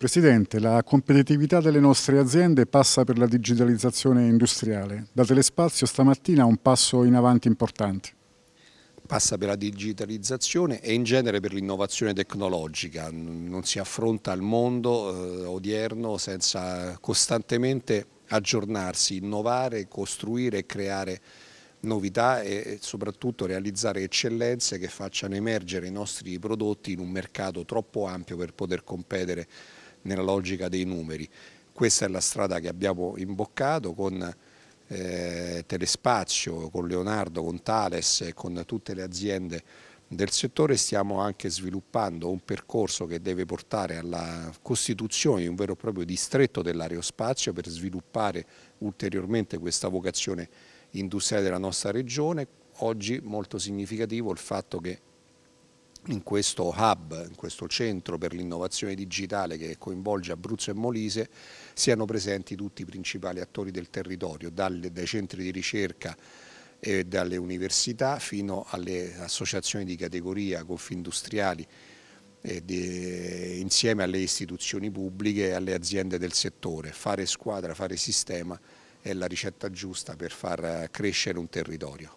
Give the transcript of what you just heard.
Presidente, la competitività delle nostre aziende passa per la digitalizzazione industriale. Da Telespazio stamattina un passo in avanti importante. Passa per la digitalizzazione e in genere per l'innovazione tecnologica. Non si affronta il mondo eh, odierno senza costantemente aggiornarsi, innovare, costruire e creare novità e soprattutto realizzare eccellenze che facciano emergere i nostri prodotti in un mercato troppo ampio per poter competere nella logica dei numeri. Questa è la strada che abbiamo imboccato con eh, Telespazio, con Leonardo, con Thales e con tutte le aziende del settore stiamo anche sviluppando un percorso che deve portare alla costituzione di un vero e proprio distretto dell'aerospazio per sviluppare ulteriormente questa vocazione industriale della nostra regione. Oggi molto significativo il fatto che in questo hub, in questo centro per l'innovazione digitale che coinvolge Abruzzo e Molise, siano presenti tutti i principali attori del territorio, dai centri di ricerca e dalle università fino alle associazioni di categoria, confindustriali, insieme alle istituzioni pubbliche e alle aziende del settore. Fare squadra, fare sistema è la ricetta giusta per far crescere un territorio.